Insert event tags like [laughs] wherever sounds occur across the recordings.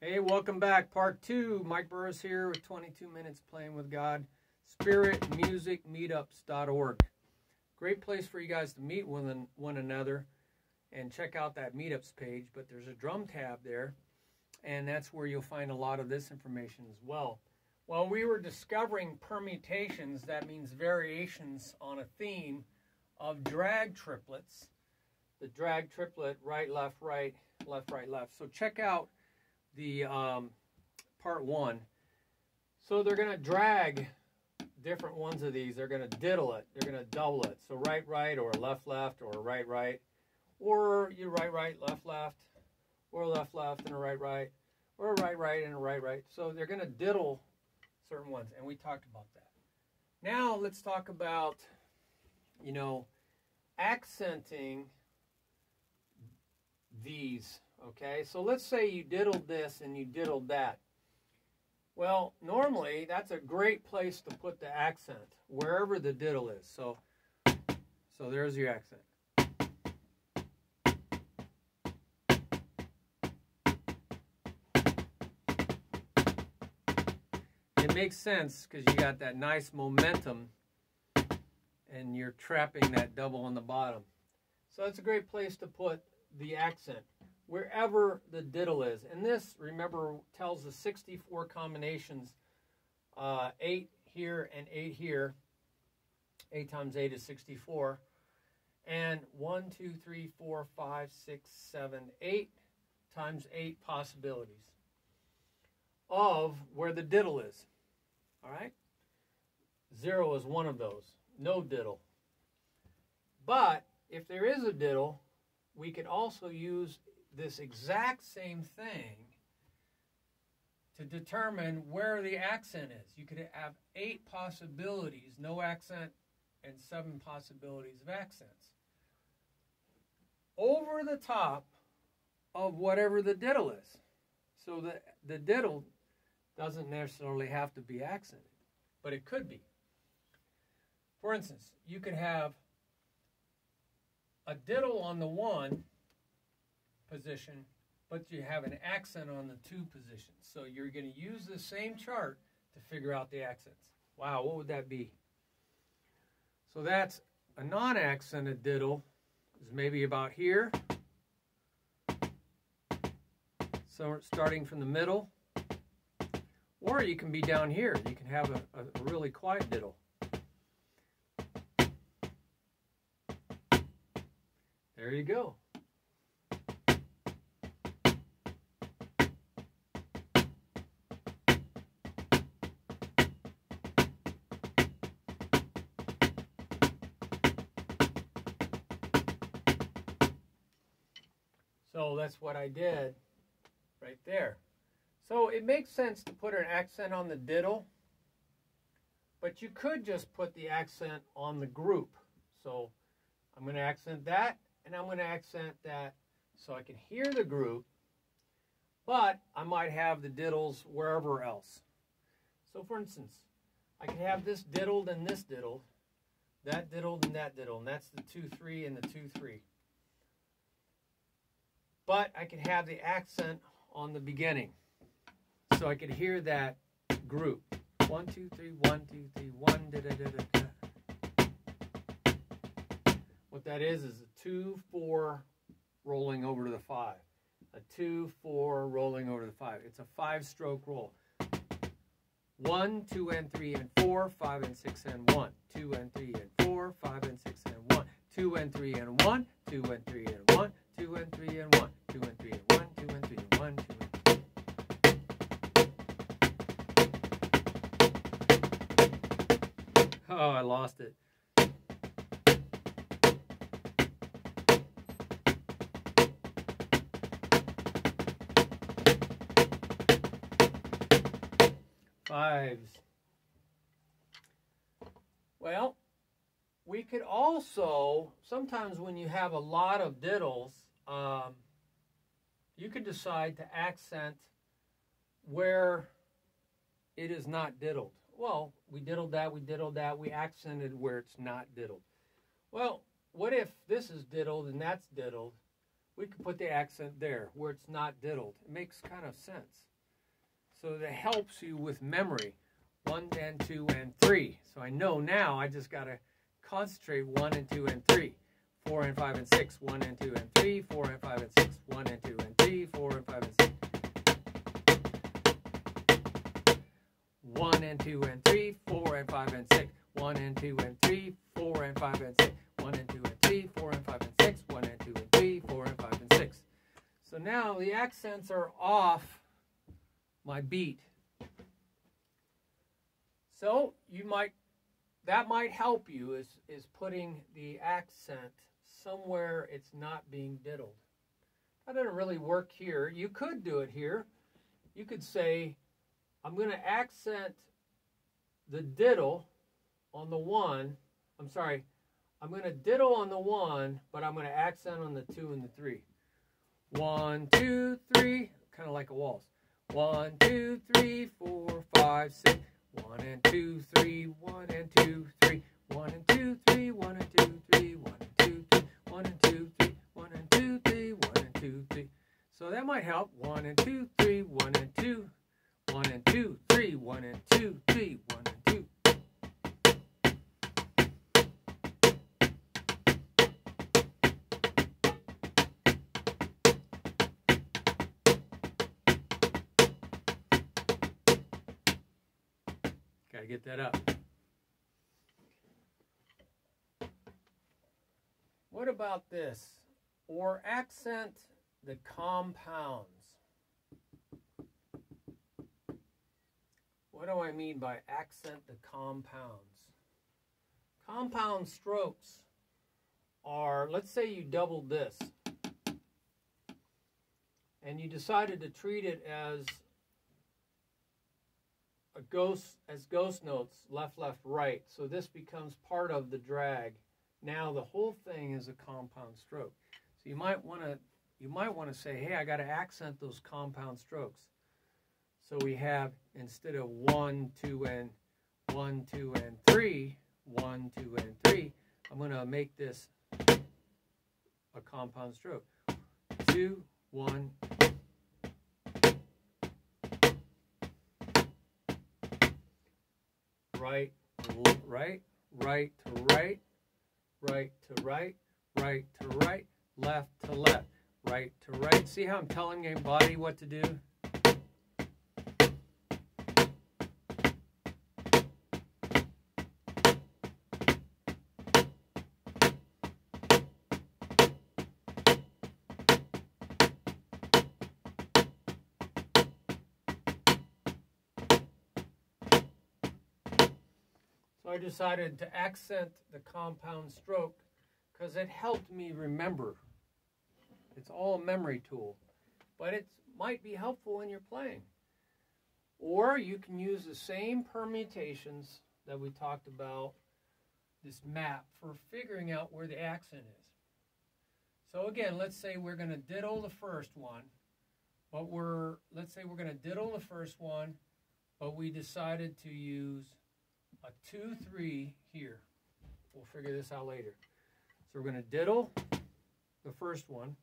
Hey, welcome back. Part two. Mike Burris here with 22 Minutes Playing with God. SpiritMusicMeetups.org. Great place for you guys to meet one, one another and check out that meetups page. But there's a drum tab there, and that's where you'll find a lot of this information as well. While we were discovering permutations, that means variations on a theme of drag triplets. The drag triplet, right, left, right, left, right, left. So check out the um, part one. So they're going to drag different ones of these. They're going to diddle it. They're going to double it. So right, right, or left, left, or right, right. Or you right, right, left, left, or left, left, and a right, right, or a right, right, and a right, right. So they're going to diddle certain ones, and we talked about that. Now let's talk about, you know, accenting these Okay, so let's say you diddled this and you diddled that. Well, normally that's a great place to put the accent, wherever the diddle is. So, so there's your accent. It makes sense because you got that nice momentum and you're trapping that double on the bottom. So that's a great place to put the accent wherever the diddle is. And this, remember, tells the 64 combinations, uh, 8 here and 8 here. 8 times 8 is 64. And 1, 2, 3, 4, 5, 6, 7, 8 times 8 possibilities of where the diddle is. All right? Zero is one of those. No diddle. But if there is a diddle, we can also use this exact same thing to determine where the accent is. You could have eight possibilities, no accent, and seven possibilities of accents. Over the top of whatever the diddle is. So the, the diddle doesn't necessarily have to be accented, but it could be. For instance, you could have a diddle on the one position, but you have an accent on the two positions. So you're going to use the same chart to figure out the accents. Wow, what would that be? So that's a non-accented diddle is maybe about here. So starting from the middle. Or you can be down here. You can have a, a really quiet diddle. There you go. That's what I did right there. So it makes sense to put an accent on the diddle, but you could just put the accent on the group. So I'm going to accent that, and I'm going to accent that so I can hear the group, but I might have the diddles wherever else. So for instance, I could have this diddled and this diddled, that diddled and that diddled, and that's the 2-3 and the 2-3 but I could have the accent on the beginning. So I could hear that group. One, two, three, one, two, three, one, da da da da da. What that is is a two, four rolling over to the five. A two, four rolling over to the five. It's a five stroke roll. One, two, and three, and four, five, and six, and one. Two, and three, and four, five, and six, and one. Two, and three, and one. Two, and three, and one. Two, and three, and one two and three and one, two and three Oh, I lost it. Fives. Well, we could also, sometimes when you have a lot of diddles, um, you could decide to accent where it is not diddled. Well, we diddled that, we diddled that, we accented where it's not diddled. Well, what if this is diddled and that's diddled? we could put the accent there where it's not diddled. It makes kind of sense. So that helps you with memory. One and two and three. So I know now I just got to concentrate one and two and three. Four and five and six. One and two and three. Four and five and six. One and two and three. Four and five and six. One and two and three. Four and five and six. One and two and three. Four and five and six. One and two and three. Four and five and six. One and two and three. Four and five and six. So now the accents are off my beat. So you might that might help you is is putting the accent somewhere it's not being diddled. That doesn't really work here. You could do it here. You could say, I'm going to accent the diddle on the 1. I'm sorry, I'm going to diddle on the 1, but I'm going to accent on the 2 and the 3. One, two, three, kind of like a waltz. One, two, three, four, five, six. 1 and 2, 3, 1 and 2, 3. 1 and 2, 3, 1 and 2, 3, 1 and 2, 3, 1 and 2, 3 two, three. So that might help. One and two, three, one and two, one and two, three, one and two, three, one and two. Gotta get that up. What about this? Or accent the compounds. What do I mean by accent the compounds? Compound strokes are, let's say you doubled this and you decided to treat it as a ghost as ghost notes left left right so this becomes part of the drag now the whole thing is a compound stroke so you might want to you might want to say hey i got to accent those compound strokes. So we have instead of one two and one two and three one two and three i'm going to make this a compound stroke. Two one. Right, right, right to right, right to right, right to right, left to left, right to right. See how I'm telling my body what to do? So I decided to accent the compound stroke because it helped me remember. It's all a memory tool, but it might be helpful when you're playing. Or you can use the same permutations that we talked about, this map, for figuring out where the accent is. So again, let's say we're going to diddle the first one, but we're, let's say we're going to diddle the first one, but we decided to use a 2 3 here. We'll figure this out later. So we're going to diddle the first one,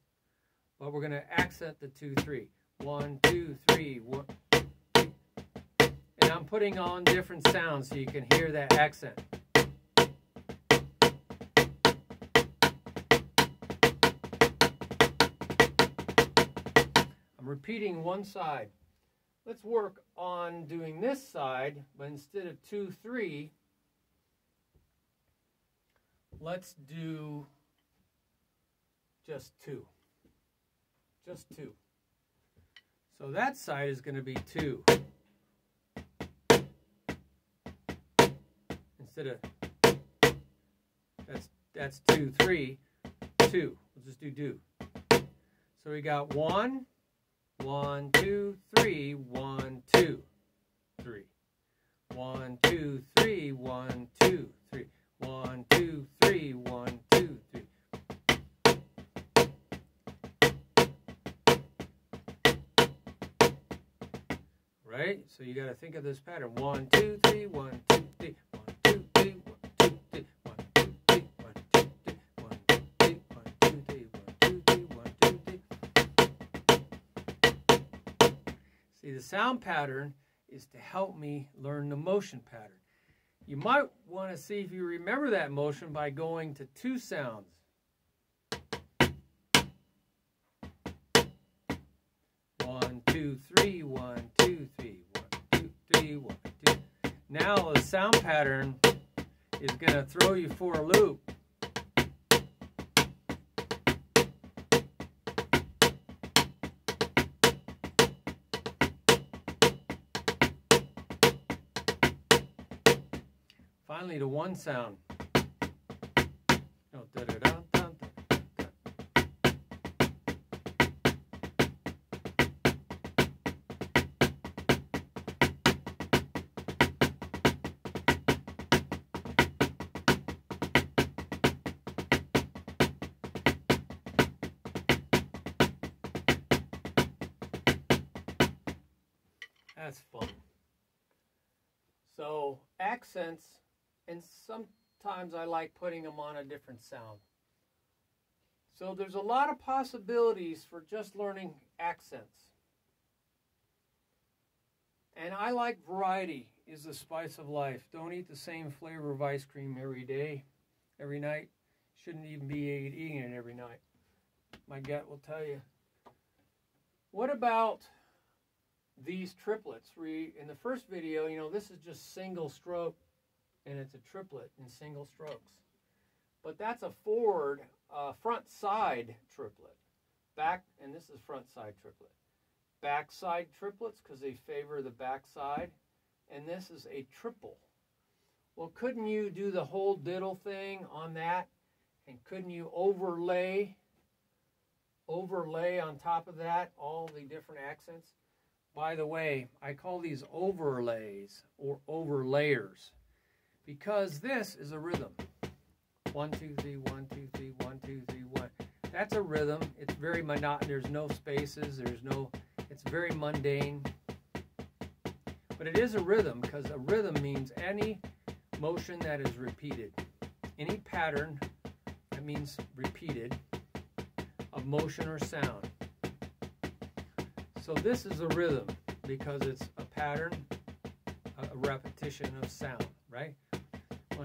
but we're going to accent the 2 3. 1, 2, 3, 1. And I'm putting on different sounds so you can hear that accent. I'm repeating one side. Let's work on doing this side, but instead of 2, 3, let's do just 2. Just 2. So that side is going to be 2. Instead of, that's, that's 2, 3, 2. We'll just do do. So we got 1, one, two, three, one, two, three. One, two, three, one, two, right? So you got to think of this pattern. One, two, three, one, two, three, one, two, three, one, two, three, one, two, three, one, two, three, one, two, three, one, two, three, one, two, three, one, two, three. See, the sound pattern is to help me learn the motion pattern. You might want to see if you remember that motion by going to two sounds. Now the sound pattern is going to throw you for a loop. Finally, to one sound. Accents, and sometimes I like putting them on a different sound. So there's a lot of possibilities for just learning accents. And I like variety is the spice of life. Don't eat the same flavor of ice cream every day, every night. Shouldn't even be eating it every night. My gut will tell you. What about these triplets? We in the first video, you know, this is just single stroke and it's a triplet in single strokes. But that's a forward uh, front side triplet. Back and this is front side triplet. Back side triplets because they favor the back side. And this is a triple. Well, couldn't you do the whole diddle thing on that? And couldn't you overlay overlay on top of that all the different accents? By the way, I call these overlays or overlayers because this is a rhythm. One, two, three, one, two, three, one, two, three, one. That's a rhythm. It's very monotonous. There's no spaces. There's no, it's very mundane. But it is a rhythm because a rhythm means any motion that is repeated. Any pattern that means repeated of motion or sound. So this is a rhythm because it's a pattern, a repetition of sound?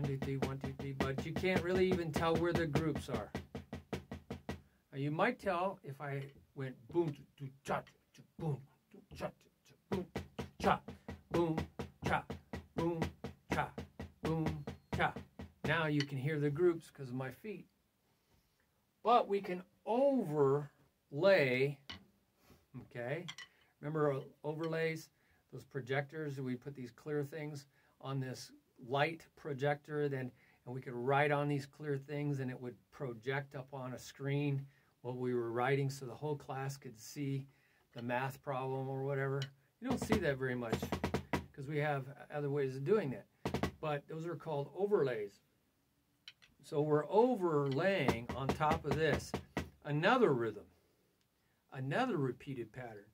One, two, three, one, two, three, but you can't really even tell where the groups are. Now you might tell if I went boom, do, cha, boom, cha, boom, cha, boom, cha, boom, cha, boom, cha. Now you can hear the groups because of my feet. But we can overlay, okay? Remember uh, overlays, those projectors, we put these clear things on this light projector, then and we could write on these clear things and it would project up on a screen what we were writing so the whole class could see the math problem or whatever. You don't see that very much because we have other ways of doing that. But those are called overlays. So we're overlaying on top of this another rhythm, another repeated pattern.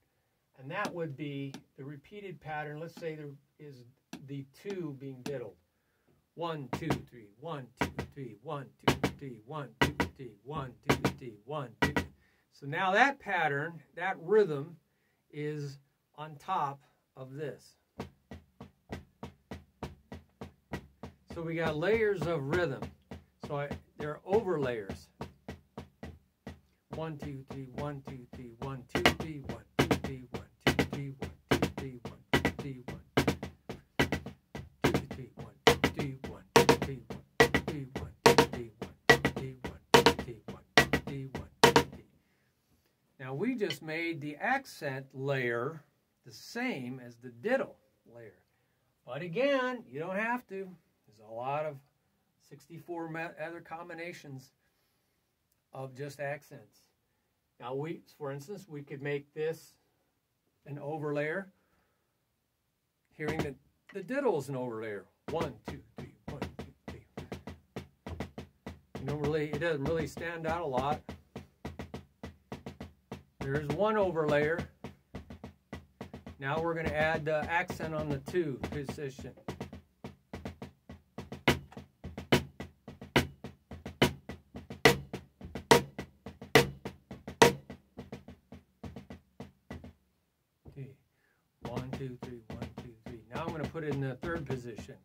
And that would be the repeated pattern. Let's say there is the two being diddled. One, two, three, one, two, three, one, two, three, one, two, three, one, two, three, one, two. So now that pattern, that rhythm is on top of this. So we got layers of rhythm. So I, there are overlayers. One, two, three, one, two, three, one, two, three, one, two, three, one, two, three, one, just made the accent layer the same as the diddle layer. But again, you don't have to. There's a lot of 64 other combinations of just accents. Now we, for instance, we could make this an overlayer. Hearing that the diddle is an overlayer. One, two, three, one, two, three. You don't really, it doesn't really stand out a lot. There's one overlayer. Now we're going to add the accent on the two position. Okay. two, three, one, two, three. Now I'm going to put it in the third position.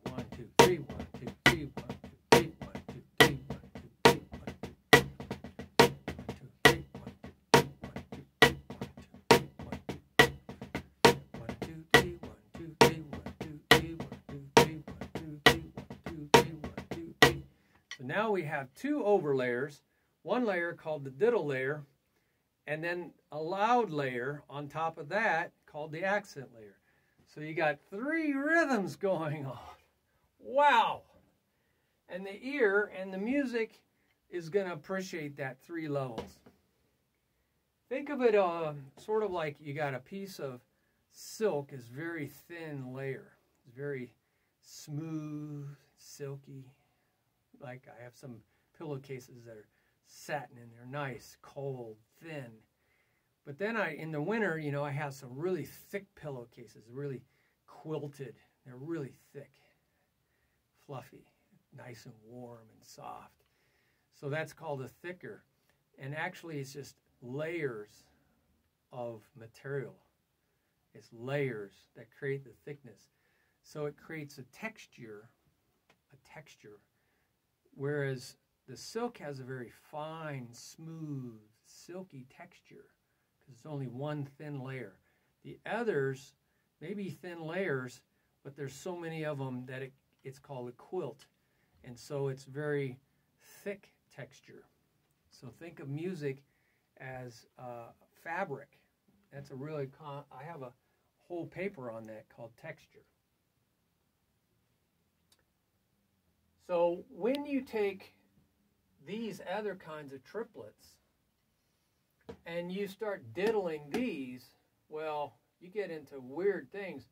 Now we have two overlayers, one layer called the diddle layer, and then a loud layer on top of that called the accent layer. So you got three rhythms going on. Wow! And the ear and the music is going to appreciate that three levels. Think of it uh, sort of like you got a piece of silk is very thin layer. It's very smooth, silky. Like I have some pillowcases that are satin and they're nice, cold, thin. But then I, in the winter, you know, I have some really thick pillowcases, really quilted. They're really thick, fluffy, nice and warm and soft. So that's called a thicker. And actually, it's just layers of material. It's layers that create the thickness. So it creates a texture, a texture. Whereas the silk has a very fine, smooth, silky texture because it's only one thin layer. The others may be thin layers, but there's so many of them that it, it's called a quilt. And so it's very thick texture. So think of music as uh, fabric. That's a really, I have a whole paper on that called texture. So when you take these other kinds of triplets and you start diddling these, well, you get into weird things.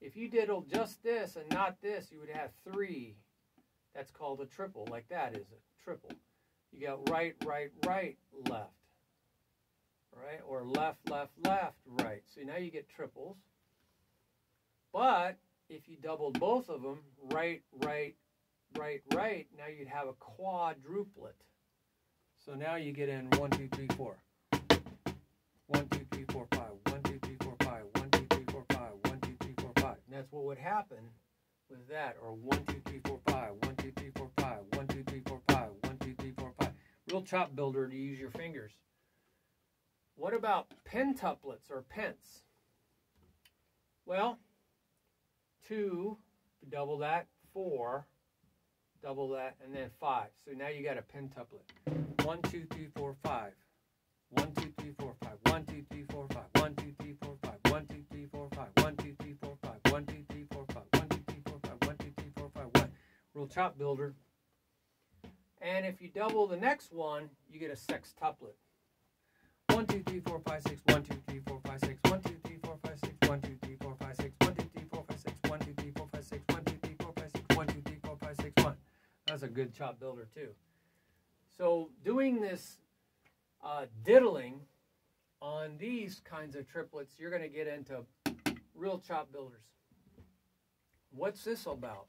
If you diddle just this and not this, you would have three. That's called a triple, like that is a triple. You got right, right, right, left. Right? Or left, left, left, right. So now you get triples. But if you doubled both of them, right, right, right, right, now you'd have a quadruplet. So now you get in 1, 2, 3, 4. 1, 2, 3, 4, 5. 1, 2, 3, 4, 5. 1, 2, 3, 4, 5. 1, 2, 3, 4, 5. And that's what would happen with that. Or 1, 2, 3, 4, 5. 1, 2, 3, 4, 5. 1, 2, 3, 4, 5. 1, 2, 3, 4, 5. Real chop builder to use your fingers. What about pentuplets or pence? Well, 2, double that, 4, double that, and then five. So now you got a pentuplet. One, two, three, four, five. One, two, three, four, five. One, two, three, four, five. One, two, three, four, five. One, two, three, four, five. One, two, three, four, five. One, two, three, four, five. One, two, three, four, five. One, two, three, four, five. One. Real chop builder. And if you double the next one, you get a sextuplet. One, two, three, four, five, six. One, two, three, four, five, six. One, two, That's a good chop builder too. So doing this uh, diddling on these kinds of triplets, you're going to get into real chop builders. What's this about?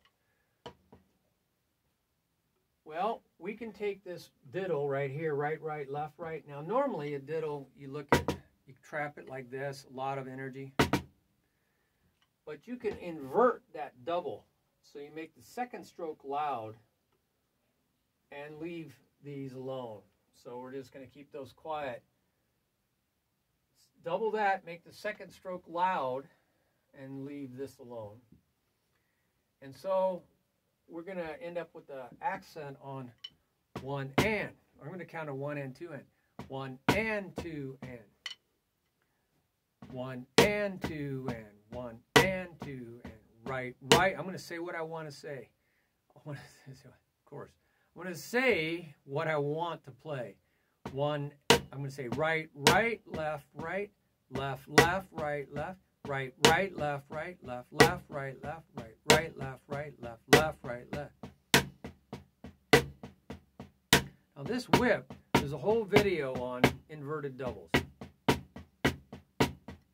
Well, we can take this diddle right here, right, right, left, right. Now, normally a diddle, you look at, you trap it like this, a lot of energy. But you can invert that double. So you make the second stroke loud and leave these alone. So we're just going to keep those quiet. Double that, make the second stroke loud, and leave this alone. And so we're going to end up with the accent on one and. I'm going to count a one and two and. One and two and. One and two and. One and two and. Right, right. I'm going to say what I want to say. [laughs] I want to, of course. I'm going to say what I want to play. One, I'm going to say right, right, left, right, left, left, right, left, right, right, left, right, left, left, right, left, right, right, left, right, left, left, right, left. Now this whip, there's a whole video on inverted doubles.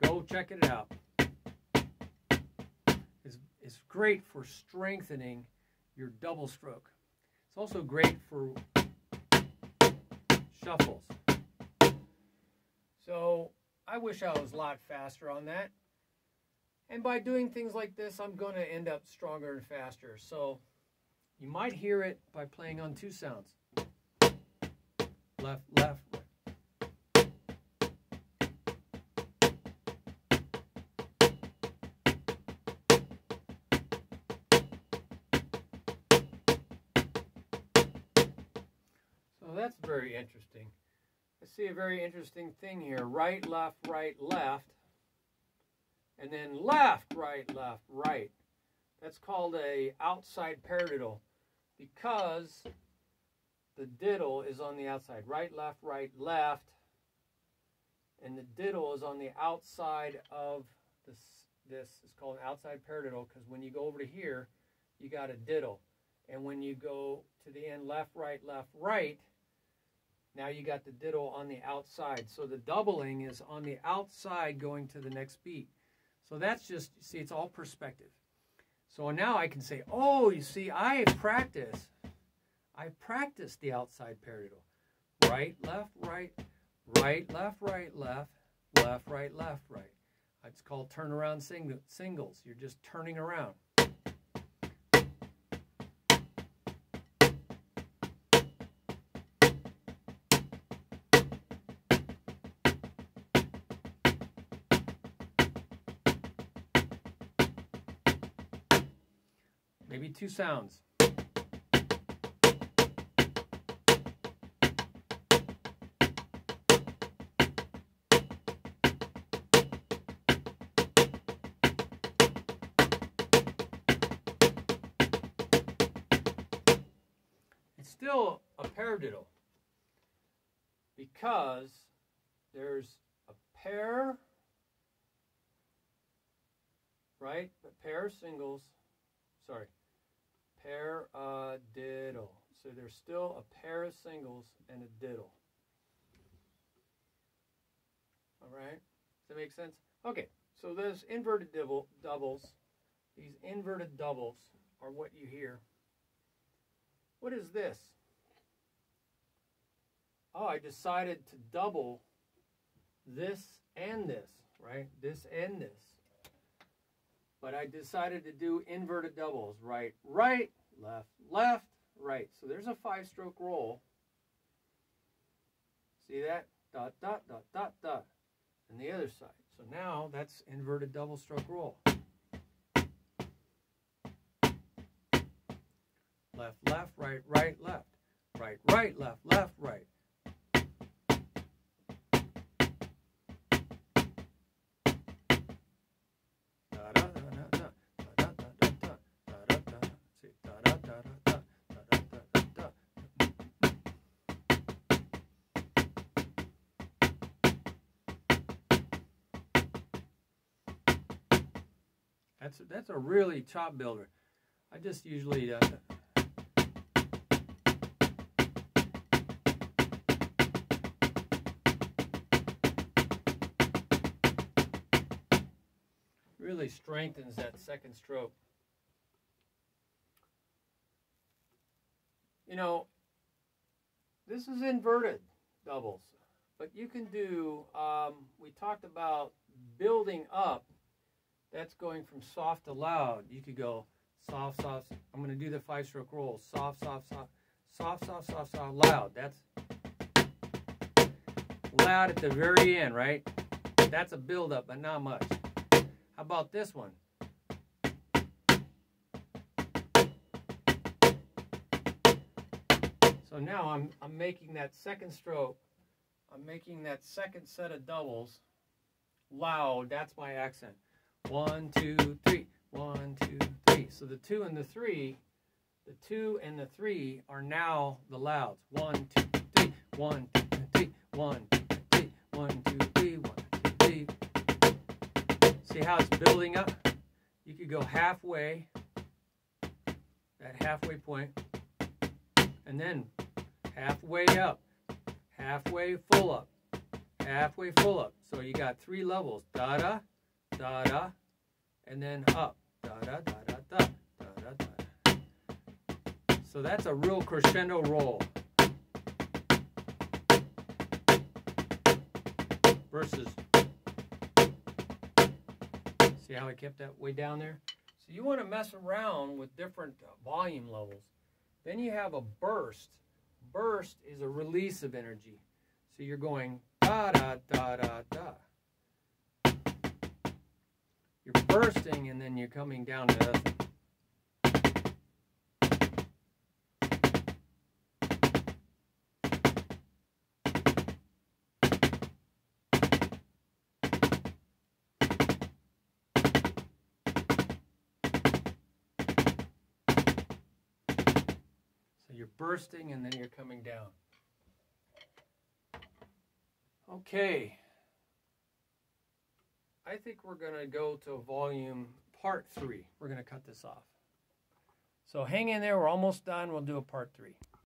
Go check it out. It's, it's great for strengthening your double stroke. It's also great for shuffles. So I wish I was a lot faster on that. And by doing things like this, I'm going to end up stronger and faster. So you might hear it by playing on two sounds. Left, left, that's very interesting. I see a very interesting thing here. Right, left, right, left. And then left, right, left, right. That's called a outside paradiddle because the diddle is on the outside. Right, left, right, left. And the diddle is on the outside of this. This is called an outside paradiddle because when you go over to here, you got a diddle. And when you go to the end left, right, left, right, now you got the diddle on the outside. So the doubling is on the outside going to the next beat. So that's just, see, it's all perspective. So now I can say, oh, you see, I practice. I practice the outside paradiddle. Right, left, right, right, left, right, left, left, right, left, right. It's called turnaround sing singles. You're just turning around. Two sounds. It's still a paradiddle because there's a pair, right? A pair of singles, sorry, paradiddle. So there's still a pair of singles and a diddle. All right? Does that make sense? Okay, so those inverted doubles, these inverted doubles are what you hear. What is this? Oh, I decided to double this and this, right? This and this. But I decided to do inverted doubles, right, right, left, left, right. So there's a five stroke roll. See that? Dot, dot, dot, dot, dot. And the other side. So now that's inverted double stroke roll. Left, left, right, right, left. Right, right, left, left, right. That's that's a really chop builder. I just usually uh, really strengthens that second stroke. You know, this is inverted doubles, but you can do, um, we talked about building up that's going from soft to loud. You could go soft, soft. I'm going to do the five stroke roll. Soft, soft, soft, soft, soft, soft, soft, loud. That's loud at the very end, right? That's a build up, but not much. How about this one? So now I'm, I'm making that second stroke. I'm making that second set of doubles loud. That's my accent. One, two, three. One, two, three. So the two and the three, the two and the three are now the louds. One, two, three. One, two, three. One, two, three. One, two, three. One, two, three. See how it's building up? You could go halfway, that halfway point, and then halfway up, halfway full up, halfway full up. So you got three levels. Da da da and then up, da da da da da da da da. So that's a real crescendo roll. Versus, see how I kept that way down there? So you want to mess around with different uh, volume levels. Then you have a burst. Burst is a release of energy. So you're going da da da da da. You're bursting and then you're coming down to nothing. you're bursting and then you're coming down. Okay. I think we're going to go to volume part three. We're going to cut this off. So hang in there. We're almost done. We'll do a part three.